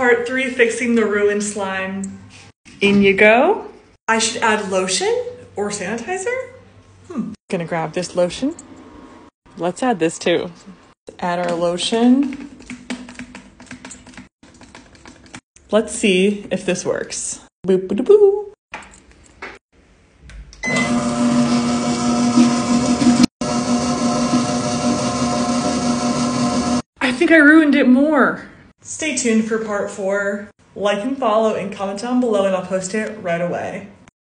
Part three, fixing the ruined slime. In you go. I should add lotion or sanitizer? Hmm. Gonna grab this lotion. Let's add this too. Add our lotion. Let's see if this works. Boop boop boo. I think I ruined it more. Stay tuned for part four. Like and follow and comment down below and I'll post it right away.